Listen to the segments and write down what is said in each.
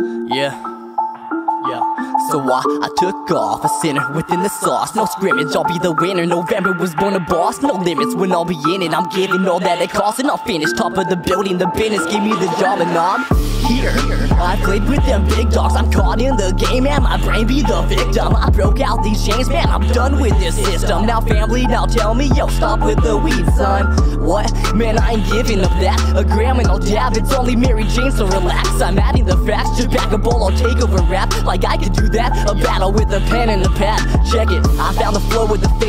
Yeah. Yeah. So I, I took off, a sinner within the sauce. No scrimmage, I'll be the winner. November was born a boss. No limits when I'll be in it. I'm giving all that it costs, and I'll finish top of the building. The business give me the job, and I'm here. I played with them big dogs. I'm caught in the game, and my brain be the victim. I broke out these chains, man. I'm done with this system. Now, family, now tell me, yo, stop with the weed, son. What? Man, I ain't giving up that. A gram and I'll dab. It's only Mary Jane, so relax. I'm adding the facts. Just back a bowl, I'll take over rap. Like I could do that. A battle with a pen and a pad. Check it. I found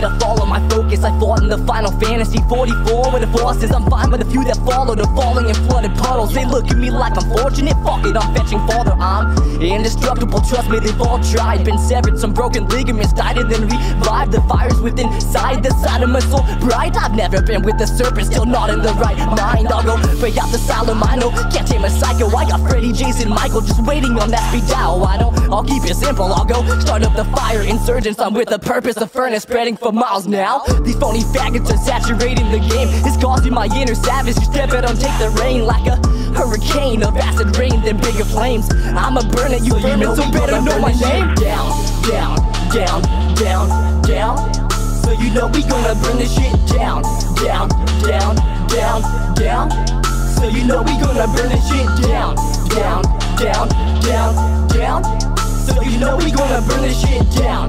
the the. I follow my focus. I fought in the Final Fantasy 44 with the bosses. I'm fine with the few that follow. The falling in flooded puddles. They look at me like I'm fortunate. Fuck it, I'm fetching farther. I'm indestructible. Trust me, they've all tried. Been severed, some broken ligaments died and then revived. The fires within inside the side of my soul bright. I've never been with the serpent, still not in the right mind. I'll go break out the asylum. I know can't tame a psycho. I got Freddy, Jason, Michael just waiting on that speed dial. I don't. I'll keep it simple. I'll go start up the fire. Insurgents, I'm with a purpose. A furnace spreading for miles now. These phony faggots are saturating the game. It's causing my inner savage. You step it on, take the rain like a hurricane of acid rain, then bigger flames. I'ma burn it, you so you know so better know my name. Down, down, down, down, down. So you know we gonna burn this shit down, down, down, down, down. So you know we gonna burn this shit down, down, down, down, down. So you know we gonna burn this shit down,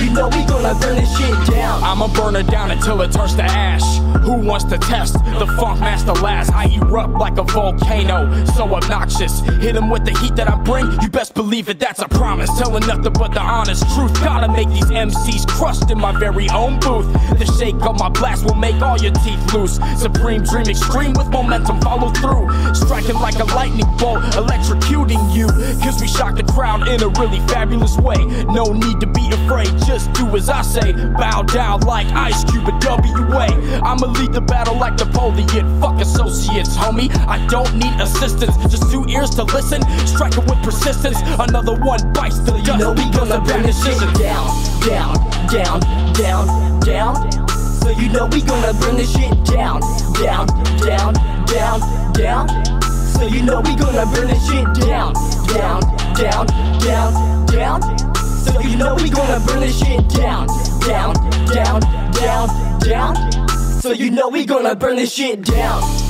You know we gonna burn this shit down. I'ma burn it down until it turns to ash. Who wants to test the Funk Masta Laz? I erupt like a volcano, so obnoxious. Hit him with the heat that I bring, you best believe it, that's a promise. Telling nothing but the honest truth. Gotta make these MCs crushed in my very own booth. The shake of my blast will make all your teeth loose. Supreme dream extreme with momentum, follow through. Striking like a lightning bolt, electrocuting you. Cause we shock the crowd in a really fabulous way. No need to be afraid, just do as I say. Bow down like Ice Cube at WA. I'ma lead the battle like Napoleon. Fuck associates, homie. I don't need assistance, just two ears to listen. Strike it with persistence. Another one bites the dust. You know we gonna burn this shit down, down, down, down, down. So you know we gonna burn this shit down, down, down, down, down. So you know we gonna burn this shit down, down, down, down, down. So you know we gonna burn this shit down, down, down, down, down. So you know we gonna burn this shit down.